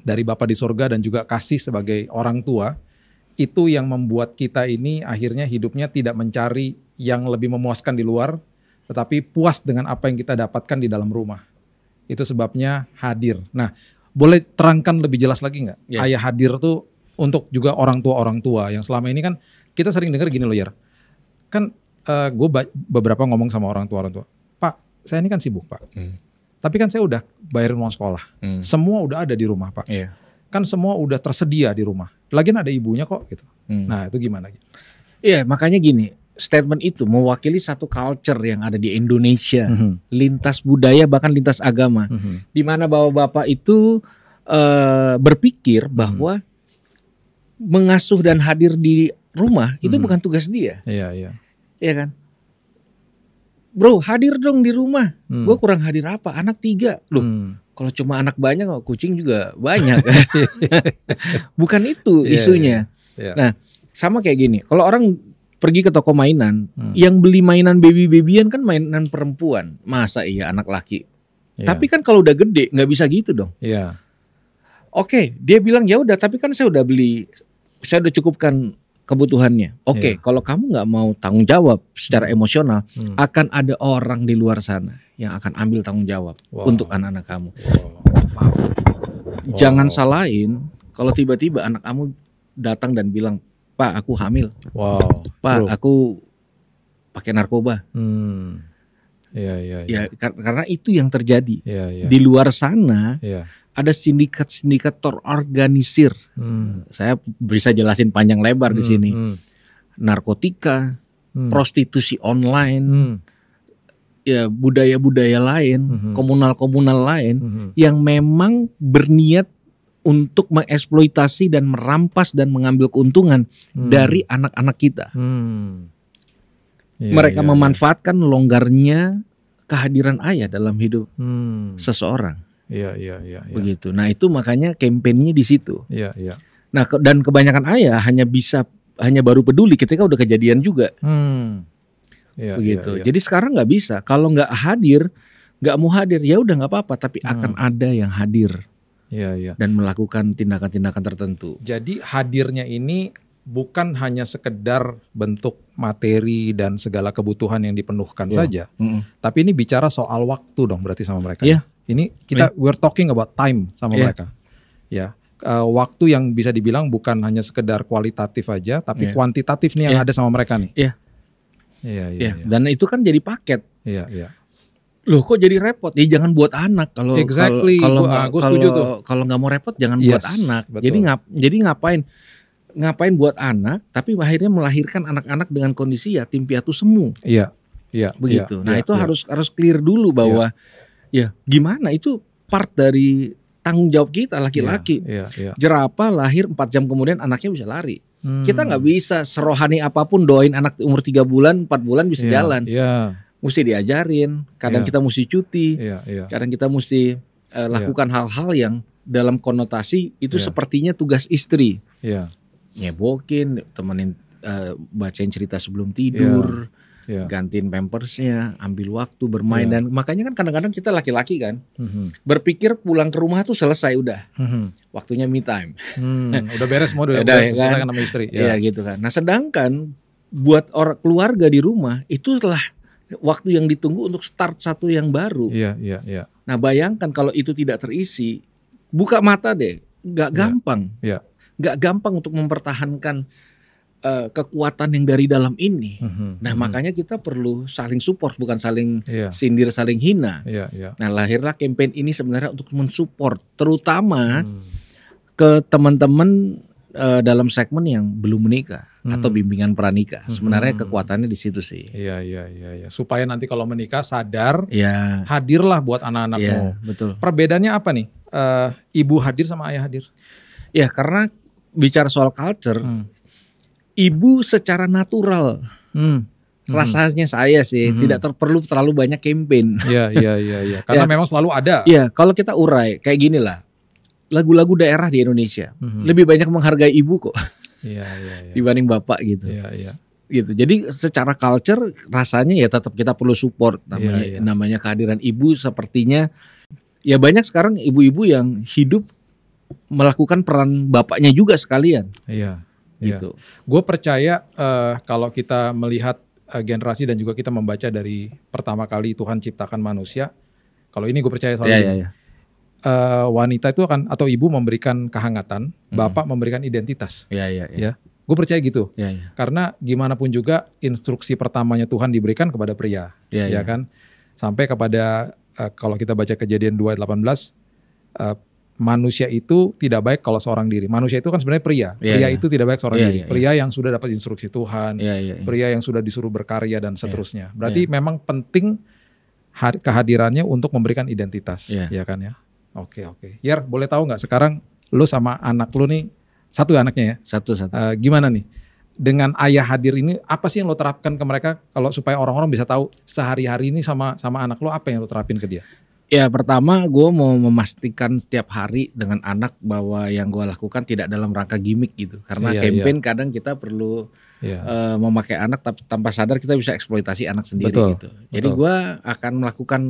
Speaker 2: dari bapak di surga dan juga kasih sebagai orang tua itu yang membuat kita ini akhirnya hidupnya tidak mencari yang lebih memuaskan di luar tetapi puas dengan apa yang kita dapatkan di dalam rumah. Itu sebabnya hadir. Nah, boleh terangkan lebih jelas lagi nggak?
Speaker 1: Ya.
Speaker 2: Ayah hadir tuh untuk juga orang tua-orang tua yang selama ini kan kita sering dengar gini loh ya. Kan gue beberapa ngomong sama orang tua orang tua. Pak, saya ini kan sibuk pak.
Speaker 1: Hmm.
Speaker 2: Tapi kan saya udah bayarin uang sekolah.
Speaker 1: Hmm.
Speaker 2: Semua udah ada di rumah pak.
Speaker 1: iya,
Speaker 2: Kan semua udah tersedia di rumah. Lagian ada ibunya kok gitu.
Speaker 1: Hmm.
Speaker 2: Nah itu gimana?
Speaker 1: iya. Makanya gini, statement itu mewakili satu culture yang ada di Indonesia,
Speaker 2: Mhm.
Speaker 1: lintas budaya bahkan lintas agama,
Speaker 2: Mhm.
Speaker 1: di mana bapak-bapak itu eh, berpikir bahwa mengasuh dan hadir di rumah itu
Speaker 2: Mhm.
Speaker 1: bukan tugas dia,
Speaker 2: Iya iya.
Speaker 1: ya kan? Bro, hadir dong di rumah.
Speaker 2: Hmm.
Speaker 1: Gue kurang hadir apa? Anak tiga, loh.
Speaker 2: Hmm.
Speaker 1: Kalau cuma anak banyak, oh, kucing juga banyak. [laughs] Bukan itu
Speaker 2: Iya,
Speaker 1: isunya.
Speaker 2: iya.
Speaker 1: Nah, sama kayak gini. Kalau orang pergi ke toko mainan,
Speaker 2: Hmm.
Speaker 1: yang beli mainan baby-babyan kan mainan perempuan. Masa iya anak laki?
Speaker 2: Iya.
Speaker 1: Tapi kan kalau udah gede nggak bisa gitu dong.
Speaker 2: Iya.
Speaker 1: Oke, dia bilang ya udah, tapi kan saya udah beli, saya udah cukupkan kebutuhannya. Oke,
Speaker 2: Iya.
Speaker 1: kalau kamu nggak mau tanggung jawab secara emosional,
Speaker 2: Hmm.
Speaker 1: akan ada orang di luar sana yang akan ambil tanggung jawab
Speaker 2: Wow.
Speaker 1: untuk anak-anak kamu.
Speaker 2: Wow.
Speaker 1: Jangan salahin kalau tiba-tiba anak kamu datang dan bilang, "Pak, aku hamil.
Speaker 2: Wow.
Speaker 1: Pak,
Speaker 2: True.
Speaker 1: aku pakai narkoba."
Speaker 2: Hmm. Iya, iya, iya.
Speaker 1: Ya, kar- karena itu yang terjadi.
Speaker 2: Iya, iya.
Speaker 1: Di luar sana
Speaker 2: Iya.
Speaker 1: Ada sindikat-sindikat terorganisir.
Speaker 2: Hmm.
Speaker 1: Saya bisa jelasin panjang lebar di
Speaker 2: Hmm,
Speaker 1: sini.
Speaker 2: hmm,
Speaker 1: Narkotika,
Speaker 2: hmm.
Speaker 1: prostitusi online,
Speaker 2: Hmm.
Speaker 1: ya budaya-budaya lain,
Speaker 2: Mhm.
Speaker 1: komunal-komunal lain
Speaker 2: Hmm.
Speaker 1: yang memang berniat untuk mengeksploitasi dan merampas dan mengambil keuntungan
Speaker 2: Hmm.
Speaker 1: dari anak-anak kita.
Speaker 2: Hmm. Iya,
Speaker 1: Mereka
Speaker 2: iya,
Speaker 1: memanfaatkan longgarnya kehadiran ayah dalam hidup.
Speaker 2: Hmm.
Speaker 1: seseorang.
Speaker 2: Iya, iya, iya, iya.
Speaker 1: Begitu. Nah, itu makanya kampanyenya di situ.
Speaker 2: Iya, iya.
Speaker 1: Nah, ke- dan kebanyakan ayah hanya bisa hanya baru peduli ketika udah kejadian juga.
Speaker 2: Hmm. Iya,
Speaker 1: begitu.
Speaker 2: iya, iya.
Speaker 1: Jadi sekarang nggak bisa. Kalau nggak hadir, nggak mau hadir, ya udah nggak apa-apa. Tapi
Speaker 2: Hmm.
Speaker 1: akan ada yang hadir
Speaker 2: Iya, iya.
Speaker 1: dan melakukan tindakan-tindakan tertentu.
Speaker 2: Jadi hadirnya ini bukan hanya sekedar bentuk materi dan segala kebutuhan yang dipenuhkan
Speaker 1: Iya.
Speaker 2: saja,
Speaker 1: Mm-mm.
Speaker 2: tapi ini bicara soal waktu dong berarti sama mereka.
Speaker 1: Iya.
Speaker 2: Ini kita we're talking about time sama
Speaker 1: Iya.
Speaker 2: mereka. Ya. Eh, waktu yang bisa dibilang bukan hanya sekedar kualitatif aja, tapi
Speaker 1: Iya.
Speaker 2: kuantitatif nih yang
Speaker 1: Iya.
Speaker 2: ada sama mereka nih.
Speaker 1: Iya.
Speaker 2: Iya, iya,
Speaker 1: Ya,
Speaker 2: iya.
Speaker 1: dan itu kan jadi paket.
Speaker 2: Iya, iya.
Speaker 1: Loh, kok jadi repot? Ya jangan buat anak kalau
Speaker 2: Exactly.
Speaker 1: kalau kalau- kalau nggak mau repot jangan
Speaker 2: Yes,
Speaker 1: buat anak.
Speaker 2: betul.
Speaker 1: Jadi ngap jadi ngapain? Ngapain buat anak tapi akhirnya melahirkan anak-anak dengan kondisi yatim piatu semu.
Speaker 2: Iya. Iya,
Speaker 1: begitu.
Speaker 2: iya,
Speaker 1: nah,
Speaker 2: iya,
Speaker 1: itu
Speaker 2: iya.
Speaker 1: harus harus clear dulu bahwa ya gimana itu part dari tanggung jawab kita laki-laki.
Speaker 2: Iya, iya.
Speaker 1: Jerapah lahir 4 jam kemudian anaknya bisa lari.
Speaker 2: Hmm.
Speaker 1: Kita nggak bisa serohani apa pun doain anak umur 3 bulan, 4 bulan bisa
Speaker 2: Iya,
Speaker 1: jalan.
Speaker 2: Iya,
Speaker 1: Mesti diajarin, kadang
Speaker 2: Iya.
Speaker 1: kita mesti cuti,
Speaker 2: iya, iya.
Speaker 1: kadang kita mesti eh, lakukan hal-hal yang dalam konotasi itu
Speaker 2: Iya.
Speaker 1: sepertinya tugas istri.
Speaker 2: Iya,
Speaker 1: Nyebokin, temenin eh, bacain cerita sebelum tidur,
Speaker 2: iya.
Speaker 1: gantiin pampersnya, ambil waktu bermain
Speaker 2: Iya.
Speaker 1: dan makanya kan kadang-kadang kita laki-laki kan
Speaker 2: Mhm.
Speaker 1: berpikir pulang ke rumah tuh selesai udah,
Speaker 2: Mhm.
Speaker 1: waktunya me time.
Speaker 2: Hmm, udah beres semua udah, [laughs]
Speaker 1: Udah, ya kan?
Speaker 2: kan sama istri.
Speaker 1: Iya gitu kan. Nah, sedangkan buat orang keluarga di rumah itu telah waktu yang ditunggu untuk start satu yang baru.
Speaker 2: Iya, iya, iya.
Speaker 1: Nah, bayangkan kalau itu tidak terisi, buka mata deh, nggak
Speaker 2: Iya.
Speaker 1: gampang.
Speaker 2: Iya.
Speaker 1: Nggak gampang untuk mempertahankan eh, kekuatan yang dari dalam ini.
Speaker 2: Mhm,
Speaker 1: Nah,
Speaker 2: mhm.
Speaker 1: makanya kita perlu saling support, bukan saling
Speaker 2: Iya,
Speaker 1: sindir, saling hina.
Speaker 2: iya, iya.
Speaker 1: Nah, lahirlah campaign ini sebenarnya untuk mensupport, terutama
Speaker 2: Hmm.
Speaker 1: ke teman-teman eh, dalam segmen yang belum menikah
Speaker 2: Hmm.
Speaker 1: atau bimbingan pranikah. Sebenarnya
Speaker 2: Hmm.
Speaker 1: kekuatannya di situ sih.
Speaker 2: Iya, iya, iya, iya. Supaya nanti kalau menikah sadar,
Speaker 1: Ya,
Speaker 2: hadirlah buat anak-anakmu.
Speaker 1: ya betul.
Speaker 2: Perbedaannya apa nih? Eh, ibu hadir sama ayah hadir.
Speaker 1: Ya, karena bicara soal culture,
Speaker 2: Hmm.
Speaker 1: Ibu secara natural
Speaker 2: Hmm. Mhm.
Speaker 1: rasanya saya sih
Speaker 2: Mhm.
Speaker 1: tidak ter- perlu terlalu banyak campaign.
Speaker 2: Iya, iya, iya, iya. Karena [laughs]
Speaker 1: Ya.
Speaker 2: memang selalu ada.
Speaker 1: Iya, kalau kita urai kayak gini lah. Lagu-lagu daerah di Indonesia
Speaker 2: Mhm.
Speaker 1: lebih banyak menghargai ibu kok [laughs]
Speaker 2: Iya, iya, iya.
Speaker 1: dibanding bapak gitu.
Speaker 2: Iya, iya.
Speaker 1: Gitu. Jadi secara culture rasanya ya tetap kita perlu support namanya
Speaker 2: Iya, iya.
Speaker 1: namanya kehadiran ibu sepertinya ya banyak sekarang ibu-ibu yang hidup melakukan peran bapaknya juga sekalian
Speaker 2: Iya. Iya.
Speaker 1: Gitu.
Speaker 2: Gue percaya eh, kalau kita melihat eh, generasi dan juga kita membaca dari pertama kali Tuhan ciptakan manusia, kalau ini gue percaya selalu
Speaker 1: Ya,
Speaker 2: gini,
Speaker 1: ya, ya.
Speaker 2: eh, wanita itu akan atau ibu memberikan kehangatan,
Speaker 1: Hmm.
Speaker 2: bapak memberikan identitas.
Speaker 1: Ya, ya, ya.
Speaker 2: Ya. Gue percaya gitu,
Speaker 1: Ya, ya.
Speaker 2: karena gimana pun juga instruksi pertamanya Tuhan diberikan kepada pria,
Speaker 1: Ya,
Speaker 2: ya
Speaker 1: ya.
Speaker 2: kan, sampai kepada eh, kalau kita baca kejadian 2 ayat 18 eh, manusia itu tidak baik kalau seorang diri. Manusia itu kan sebenarnya pria.
Speaker 1: Iya,
Speaker 2: pria
Speaker 1: iya.
Speaker 2: itu tidak baik seorang
Speaker 1: Iya,
Speaker 2: diri.
Speaker 1: iya,
Speaker 2: Pria yang sudah dapat instruksi Tuhan,
Speaker 1: Ya, ya, ya.
Speaker 2: pria yang sudah disuruh berkarya dan seterusnya.
Speaker 1: Iya.
Speaker 2: Berarti memang penting ha- kehadirannya untuk memberikan identitas,
Speaker 1: Iya.
Speaker 2: ya kan ya. Oke oke. Yer, boleh tahu nggak sekarang lu sama anak lu nih satu anaknya ya?
Speaker 1: Satu-satu.
Speaker 2: Eh, gimana nih? Dengan ayah hadir ini apa sih yang lo terapkan ke mereka kalau supaya orang-orang bisa tahu sehari-hari ini sama sama anak lo apa yang lo terapin ke dia?
Speaker 1: Ya pertama gue mau memastikan setiap hari dengan anak bahwa yang gue lakukan tidak dalam rangka gimmick gitu. Karena
Speaker 2: Iya,
Speaker 1: campaign kadang kita perlu
Speaker 2: Iya.
Speaker 1: eh, memakai anak tapi tanpa sadar kita bisa eksploitasi anak sendiri
Speaker 2: Betul,
Speaker 1: gitu. Jadi gue akan melakukan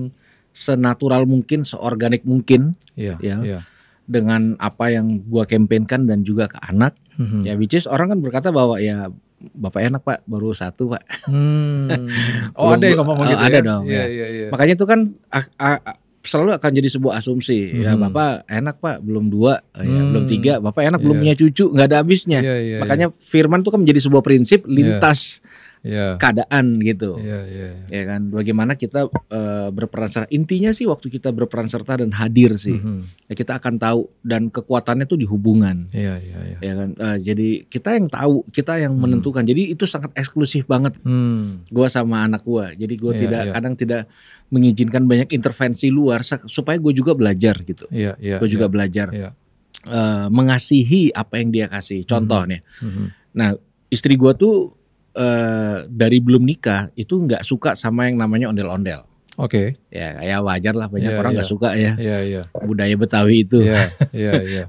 Speaker 1: senatural mungkin, seorganik mungkin
Speaker 2: Iya.
Speaker 1: Ya.
Speaker 2: Iya.
Speaker 1: dengan apa yang gue campaignkan dan juga ke anak.
Speaker 2: Mhm.
Speaker 1: Ya which is orang kan berkata bahwa ya bapak enak pak baru satu pak.
Speaker 2: Hmm. [laughs] Oh ada yang ngomong
Speaker 1: oh,
Speaker 2: gitu
Speaker 1: ada
Speaker 2: ya?
Speaker 1: dong,
Speaker 2: Iya
Speaker 1: ya.
Speaker 2: iya iya.
Speaker 1: Makanya itu kan a- a- a- selalu akan jadi sebuah asumsi. Ya
Speaker 2: Mhm.
Speaker 1: bapak enak pak belum dua, ya,
Speaker 2: Hmm.
Speaker 1: belum tiga, bapak enak belum
Speaker 2: Iya.
Speaker 1: punya cucu, nggak ada habisnya.
Speaker 2: Iya iya.
Speaker 1: Makanya firman itu kan menjadi sebuah prinsip lintas
Speaker 2: Iya.
Speaker 1: keadaan gitu.
Speaker 2: Iya iya. iya.
Speaker 1: Ya kan, bagaimana kita eh, berperan serta. Intinya sih waktu kita berperan serta dan hadir sih,
Speaker 2: Mhm.
Speaker 1: ya kita akan tahu dan kekuatannya tuh di hubungan.
Speaker 2: Iya iya iya.
Speaker 1: Ya kan, Eh, jadi kita yang tahu, kita yang
Speaker 2: Hmm.
Speaker 1: menentukan. Jadi itu sangat eksklusif banget
Speaker 2: Hmm.
Speaker 1: gua sama anak gua. Jadi gua
Speaker 2: Iya,
Speaker 1: tidak
Speaker 2: iya.
Speaker 1: kadang tidak mengizinkan banyak intervensi luar supaya gue juga belajar gitu.
Speaker 2: Iya iya.
Speaker 1: Gue juga
Speaker 2: iya.
Speaker 1: belajar
Speaker 2: Iya.
Speaker 1: eh, mengasihi apa yang dia kasih. Contoh nih,
Speaker 2: Mhm.
Speaker 1: nah istri gua tuh eh, dari belum nikah itu nggak suka sama yang namanya ondel-ondel.
Speaker 2: Oke.
Speaker 1: Ya kayak wajar lah banyak
Speaker 2: Iya,
Speaker 1: orang nggak
Speaker 2: iya.
Speaker 1: suka ya
Speaker 2: Iya iya.
Speaker 1: budaya Betawi itu.
Speaker 2: Iya iya [laughs] iya.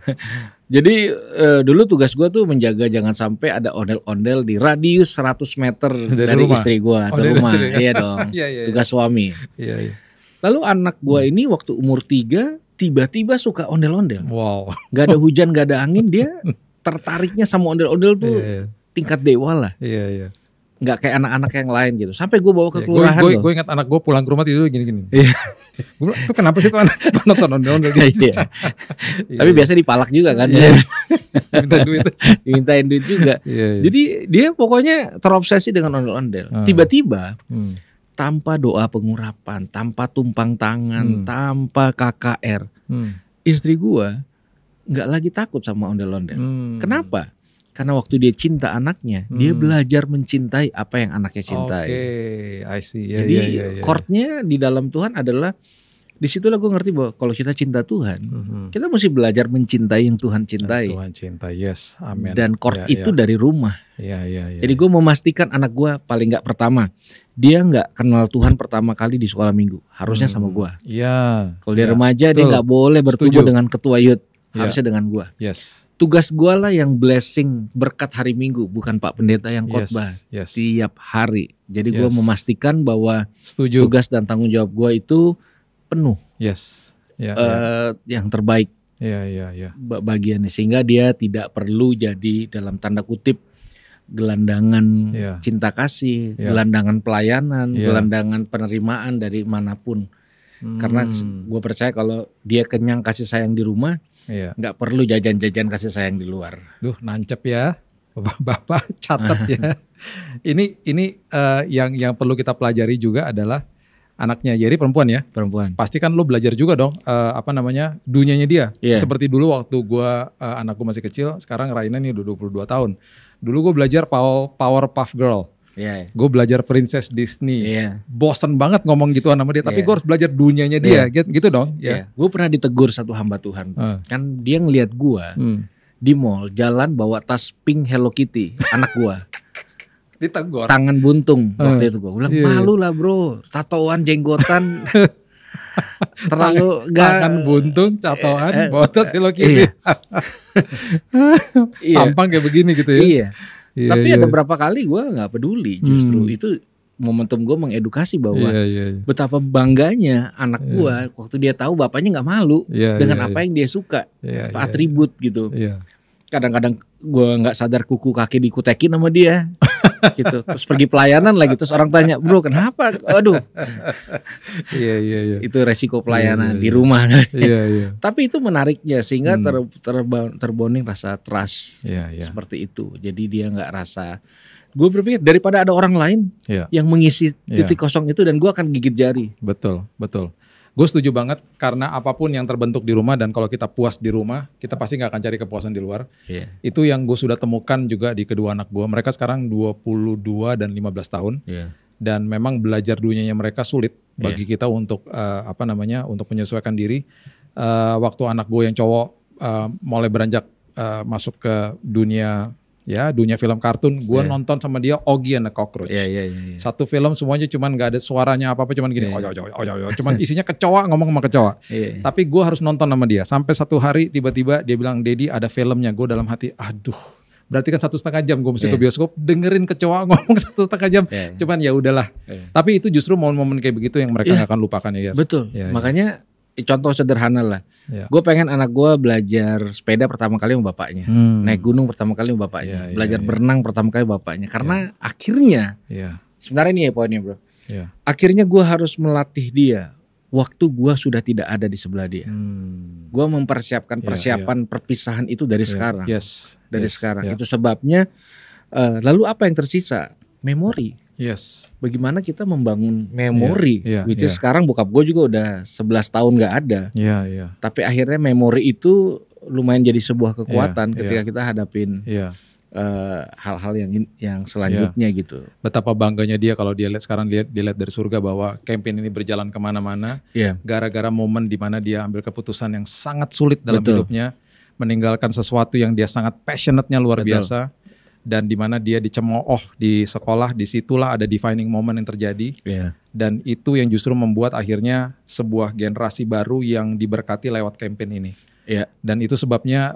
Speaker 1: Jadi eh, dulu tugas gua tuh menjaga jangan sampai ada ondel-ondel di radius 100 meter
Speaker 2: Dari
Speaker 1: dari,
Speaker 2: rumah?
Speaker 1: istri gua
Speaker 2: Oh, dari
Speaker 1: rumah.
Speaker 2: istri.
Speaker 1: Iya [laughs] dong.
Speaker 2: Iya iya.
Speaker 1: Tugas suami.
Speaker 2: Iya iya.
Speaker 1: Lalu anak gua ini waktu umur 3 tiba-tiba suka ondel-ondel.
Speaker 2: Wow.
Speaker 1: Gak ada [laughs] hujan, gak ada angin, dia tertariknya sama ondel-ondel tuh
Speaker 2: Iya iya.
Speaker 1: Tingkat dewa lah.
Speaker 2: Iya iya.
Speaker 1: Nggak kayak anak-anak yang lain gitu. Sampai gue bawa ke
Speaker 2: Gue
Speaker 1: kelurahan
Speaker 2: gue
Speaker 1: loh.
Speaker 2: gue ingat anak gue pulang ke rumah tidur gini-gini.
Speaker 1: Iya.
Speaker 2: gue bilang, tuh kenapa sih tuh anak [laughs] nonton ondel-ondel gitu?
Speaker 1: Iya. Tapi biasa dipalak juga kan.
Speaker 2: Iya. [laughs] minta duit.
Speaker 1: Dimintain duit juga.
Speaker 2: Iya iya.
Speaker 1: Jadi dia pokoknya terobsesi dengan ondel-ondel.
Speaker 2: Ah.
Speaker 1: Tiba-tiba
Speaker 2: Hmm.
Speaker 1: tanpa doa pengurapan, tanpa tumpang tangan,
Speaker 2: Hmm.
Speaker 1: tanpa KKR,
Speaker 2: Hmm.
Speaker 1: istri gua nggak lagi takut sama ondel-ondel.
Speaker 2: Hmm.
Speaker 1: Kenapa? Karena waktu dia cinta anaknya, dia
Speaker 2: Hmm.
Speaker 1: belajar mencintai apa yang anaknya cintai.
Speaker 2: Oke, I see. Ya,
Speaker 1: Jadi
Speaker 2: ya, ya, ya.
Speaker 1: chordnya di dalam Tuhan adalah di situlah gue ngerti bahwa kalau kita cinta Tuhan,
Speaker 2: Mhm.
Speaker 1: kita mesti belajar mencintai yang Tuhan cintai.
Speaker 2: Tuhan cinta, yes, amin.
Speaker 1: Dan chord
Speaker 2: Ya,
Speaker 1: itu dari rumah.
Speaker 2: ya, ya, ya.
Speaker 1: Jadi gue memastikan anak gue paling nggak pertama, dia nggak kenal Tuhan pertama kali di sekolah minggu, harusnya sama gue.
Speaker 2: Iya.
Speaker 1: Kalau dia
Speaker 2: ya,
Speaker 1: remaja dia
Speaker 2: betul.
Speaker 1: nggak boleh
Speaker 2: Setuju.
Speaker 1: dengan ketua youth,
Speaker 2: Ya.
Speaker 1: harusnya dengan gue.
Speaker 2: Yes.
Speaker 1: Tugas gue lah yang blessing berkat hari minggu, bukan Pak Pendeta yang khotbah
Speaker 2: Yes. yes.
Speaker 1: tiap hari. Jadi
Speaker 2: Yes.
Speaker 1: memastikan bahwa
Speaker 2: Setuju.
Speaker 1: tugas dan tanggung jawab gue itu penuh
Speaker 2: Yes. Ya, ya,
Speaker 1: eh, yang terbaik
Speaker 2: ya, ya, ya.
Speaker 1: ba- bagiannya sehingga dia tidak perlu jadi dalam tanda kutip gelandangan
Speaker 2: Ya.
Speaker 1: cinta kasih,
Speaker 2: Ya.
Speaker 1: gelandangan pelayanan,
Speaker 2: Ya.
Speaker 1: gelandangan penerimaan dari mana pun. Karena
Speaker 2: Hmm.
Speaker 1: gue percaya kalau dia kenyang kasih sayang di rumah,
Speaker 2: Iya.
Speaker 1: nggak perlu jajan-jajan kasih sayang di luar.
Speaker 2: Duh, nancep ya. Bapak [laughs] catat ya. [laughs] Ini ini eh, yang yang perlu kita pelajari juga adalah anaknya Jerry perempuan ya.
Speaker 1: Perempuan.
Speaker 2: Pasti kan lo belajar juga dong eh, apa namanya dunianya dia.
Speaker 1: Iya.
Speaker 2: Seperti dulu waktu gua eh, anak gua masih kecil, sekarang Raina nih udah 22 tahun. Dulu gue belajar Power Powerpuff Girl.
Speaker 1: Iya.
Speaker 2: Gue belajar Princess Disney.
Speaker 1: Iya.
Speaker 2: Bosen banget ngomong gitu sama dia, tapi
Speaker 1: Iya.
Speaker 2: gue harus belajar dunianya dia, gitu, gitu dong.
Speaker 1: Iya.
Speaker 2: Ya.
Speaker 1: Gue pernah ditegur satu hamba Tuhan.
Speaker 2: Ah.
Speaker 1: Kan dia ngelihat gua
Speaker 2: Hmm.
Speaker 1: di mall jalan bawa tas pink Hello Kitty, anak gua. [laughs]
Speaker 2: Ditegur.
Speaker 1: tangan buntung
Speaker 2: Ah.
Speaker 1: waktu itu gua bilang
Speaker 2: Iya.
Speaker 1: malu lah bro tatoan jenggotan [laughs] terlalu gak
Speaker 2: Tangan buntung, catoan,
Speaker 1: Eh, eh,
Speaker 2: botas Hello Kitty.
Speaker 1: iya. [laughs] iya
Speaker 2: Tampang kayak begini gitu ya.
Speaker 1: iya
Speaker 2: Iya,
Speaker 1: tapi
Speaker 2: iya.
Speaker 1: ada berapa kali gua nggak peduli justru
Speaker 2: Hmm.
Speaker 1: itu momentum gua mengedukasi bahwa
Speaker 2: Iya, iya, iya.
Speaker 1: betapa bangganya anak gua waktu dia tahu bapaknya nggak malu
Speaker 2: Iya,
Speaker 1: dengan
Speaker 2: iya,
Speaker 1: apa yang dia suka apa
Speaker 2: iya,
Speaker 1: atribut gitu
Speaker 2: Iya.
Speaker 1: Kadang-kadang gua nggak sadar kuku kaki dikutekin sama dia [laughs] gitu terus pergi pelayanan lagi terus orang tanya bro kenapa aduh
Speaker 2: Iya, iya, iya.
Speaker 1: itu resiko pelayanan
Speaker 2: Iya, iya,
Speaker 1: di
Speaker 2: iya.
Speaker 1: rumah [laughs]
Speaker 2: Iya, iya.
Speaker 1: tapi itu menariknya sehingga
Speaker 2: Hmm.
Speaker 1: ter, terba- terbonding rasa trust
Speaker 2: Iya, iya.
Speaker 1: seperti itu jadi dia nggak rasa gue berpikir daripada ada orang lain
Speaker 2: Iya.
Speaker 1: yang mengisi
Speaker 2: Iya.
Speaker 1: titik kosong itu dan gue akan gigit jari
Speaker 2: Betul, betul. Gue setuju banget karena apa pun yang terbentuk di rumah dan kalau kita puas di rumah, kita pasti nggak akan cari kepuasan di luar.
Speaker 1: Iya.
Speaker 2: Itu yang gue sudah temukan juga di kedua anak gue. Mereka sekarang 22 dan 15 tahun
Speaker 1: Iya.
Speaker 2: dan memang belajar dunianya mereka sulit bagi kita untuk eh, apa namanya untuk menyesuaikan diri. Eh, waktu anak gue yang cowok eh, mulai beranjak eh, masuk ke dunia ya dunia film kartun, gue
Speaker 1: Iya.
Speaker 2: nonton sama dia Oggy and the Cockroach.
Speaker 1: Iya, iya, iya, iya.
Speaker 2: Satu film semuanya cuman nggak ada suaranya apa apa cuman gini,
Speaker 1: Iya.
Speaker 2: oyo, oyo, oyo, oyo. cuman isinya kecoa ngomong sama kecoa.
Speaker 1: Iya.
Speaker 2: Tapi gue harus nonton sama dia. Sampai satu hari tiba-tiba dia bilang, Dedi ada filmnya. Gue dalam hati, aduh. Berarti kan satu setengah jam gue mesti ke
Speaker 1: Iya.
Speaker 2: bioskop dengerin kecoa [laughs] ngomong satu setengah jam.
Speaker 1: Iya.
Speaker 2: Cuman ya udahlah.
Speaker 1: Iya.
Speaker 2: Tapi itu justru momen-momen kayak begitu yang mereka
Speaker 1: Iya.
Speaker 2: nggak akan lupakan ya.
Speaker 1: Betul.
Speaker 2: Iya, iya.
Speaker 1: Makanya contoh sederhana lah.
Speaker 2: Ya.
Speaker 1: Gue pengen anak gue belajar sepeda pertama kali sama bapaknya,
Speaker 2: Hmm.
Speaker 1: naik gunung pertama kali sama bapaknya,
Speaker 2: Iya, iya,
Speaker 1: belajar
Speaker 2: iya.
Speaker 1: berenang pertama kali sama bapaknya. Karena akhirnya
Speaker 2: Iya.
Speaker 1: sebenarnya ini ya poinnya bro.
Speaker 2: Iya.
Speaker 1: Akhirnya gue harus melatih dia. Waktu gue sudah tidak ada di sebelah dia.
Speaker 2: Hmm.
Speaker 1: Gue mempersiapkan
Speaker 2: Iya,
Speaker 1: persiapan perpisahan itu dari
Speaker 2: Iya.
Speaker 1: sekarang.
Speaker 2: Yes.
Speaker 1: Dari
Speaker 2: Yes.
Speaker 1: sekarang.
Speaker 2: Ya.
Speaker 1: Itu sebabnya. eh, lalu apa yang tersisa? Memori.
Speaker 2: Yes.
Speaker 1: Bagaimana kita membangun memori?
Speaker 2: Iya, iya,
Speaker 1: Which is
Speaker 2: iya.
Speaker 1: sekarang bokap gue juga udah 11 tahun nggak ada.
Speaker 2: Iya, iya.
Speaker 1: Tapi akhirnya memori itu lumayan jadi sebuah kekuatan
Speaker 2: Iya,
Speaker 1: ketika kita hadapin
Speaker 2: Iya.
Speaker 1: eh, hal-hal yang in- yang selanjutnya gitu.
Speaker 2: Betapa bangganya dia kalau dia lihat sekarang lihat dilihat dari surga bahwa campaign ini berjalan ke mana-mana
Speaker 1: Iya.
Speaker 2: gara-gara momen di mana dia ambil keputusan yang sangat sulit dalam
Speaker 1: Betul.
Speaker 2: hidupnya, meninggalkan sesuatu yang dia sangat passionate-nya luar
Speaker 1: Betul.
Speaker 2: biasa, dan di mana dia dicemooh di sekolah, di situlah ada defining moment yang terjadi,
Speaker 1: Iya.
Speaker 2: dan itu yang justru membuat akhirnya sebuah generasi baru yang diberkati lewat campaign ini.
Speaker 1: Iya.
Speaker 2: Dan itu sebabnya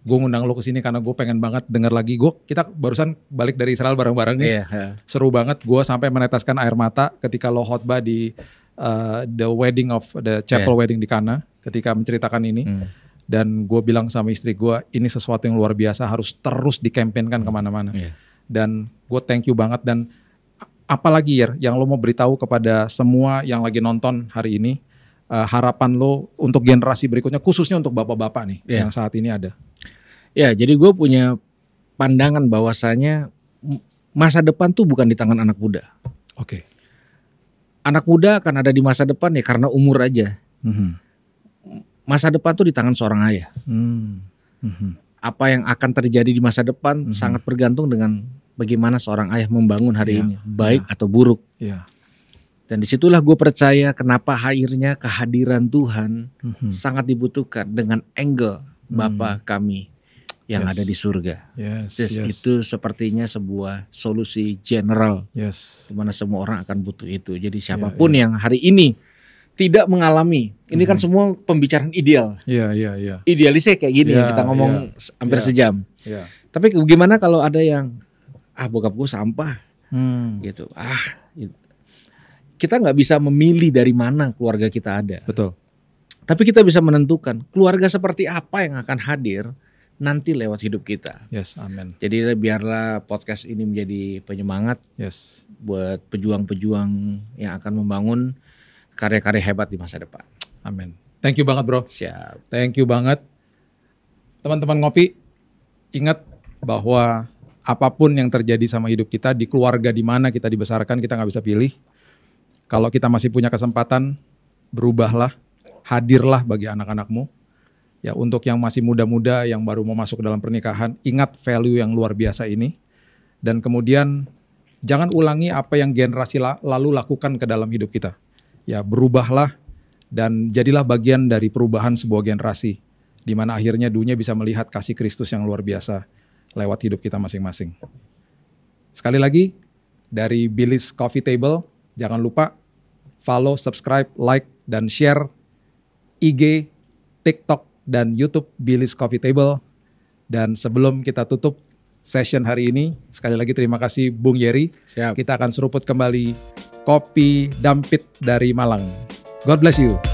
Speaker 2: gue ngundang lo ke sini karena gue pengen banget denger lagi. Gue kita barusan balik dari Israel bareng-bareng nih
Speaker 1: Iya.
Speaker 2: seru banget. Gue sampai meneteskan air mata ketika lo khotbah di uh, the wedding of the chapel wedding di Kana ketika menceritakan ini.
Speaker 1: Hmm.
Speaker 2: Dan gue bilang sama istri gue, ini sesuatu yang luar biasa harus terus dikampanyekan ke mana-mana.
Speaker 1: Iya.
Speaker 2: Dan gue thank you banget dan apalagi ya yang lo mau beritahu kepada semua yang lagi nonton hari ini uh, harapan lo untuk generasi berikutnya khususnya untuk bapak-bapak nih
Speaker 1: Iya.
Speaker 2: yang saat ini ada.
Speaker 1: Ya, jadi gue punya pandangan bahwasanya masa depan tuh bukan di tangan anak muda.
Speaker 2: Oke.
Speaker 1: Anak muda akan ada di masa depan ya karena umur aja.
Speaker 2: Mhm.
Speaker 1: Masa depan tuh di tangan seorang ayah.
Speaker 2: Hmm. Mhm.
Speaker 1: Apa yang akan terjadi di masa depan
Speaker 2: Mhm.
Speaker 1: sangat bergantung dengan bagaimana seorang ayah membangun hari
Speaker 2: Iya,
Speaker 1: ini, baik atau buruk.
Speaker 2: Iya.
Speaker 1: Dan di situlah gue percaya kenapa akhirnya kehadiran Tuhan
Speaker 2: Mhm.
Speaker 1: sangat dibutuhkan dengan angle Bapa kami yang
Speaker 2: Yes.
Speaker 1: ada di surga.
Speaker 2: Yes, yes,
Speaker 1: Itu sepertinya sebuah solusi general
Speaker 2: yes.
Speaker 1: di mana semua orang akan butuh itu. Jadi
Speaker 2: siapa
Speaker 1: pun yang hari ini tidak mengalami, ini kan semua pembicaraan ideal.
Speaker 2: Iya, iya, iya.
Speaker 1: Idealisnya kayak gini
Speaker 2: Iya,
Speaker 1: kita ngomong s- hampir
Speaker 2: iya.
Speaker 1: sejam.
Speaker 2: Iya.
Speaker 1: Tapi gimana kalau ada yang ah bokap gue sampah
Speaker 2: Hmm.
Speaker 1: gitu. Ah gitu. kita nggak bisa memilih dari mana keluarga kita ada.
Speaker 2: Betul.
Speaker 1: Tapi kita bisa menentukan keluarga seperti apa yang akan hadir nanti lewat hidup kita.
Speaker 2: Yes, amin.
Speaker 1: Jadi biarlah podcast ini menjadi penyemangat
Speaker 2: Yes.
Speaker 1: buat pejuang-pejuang yang akan membangun karya-karya hebat di masa depan.
Speaker 2: Amin. Thank you banget, Bro.
Speaker 1: Siap.
Speaker 2: Thank you banget. Teman-teman ngopi, ingat bahwa apa pun yang terjadi sama hidup kita di keluarga di mana kita dibesarkan kita nggak bisa pilih. Kalau kita masih punya kesempatan, berubahlah, hadirlah bagi anak-anakmu. Ya untuk yang masih muda-muda yang baru mau masuk ke dalam pernikahan, ingat value yang luar biasa ini. Dan kemudian jangan ulangi apa yang generasi la- lalu lakukan ke dalam hidup kita. Ya berubahlah dan jadilah bagian dari perubahan sebuah generasi di mana akhirnya dunia bisa melihat kasih Kristus yang luar biasa lewat hidup kita masing-masing. Sekali lagi dari Billy's Coffee Table, jangan lupa follow, subscribe, like dan share IG, TikTok dan YouTube Billy's Coffee Table. Dan sebelum kita tutup session hari ini, sekali lagi terima kasih Bung Yeri.
Speaker 1: Siap.
Speaker 2: Kita akan seruput kembali kopi dampit dari Malang. God bless you.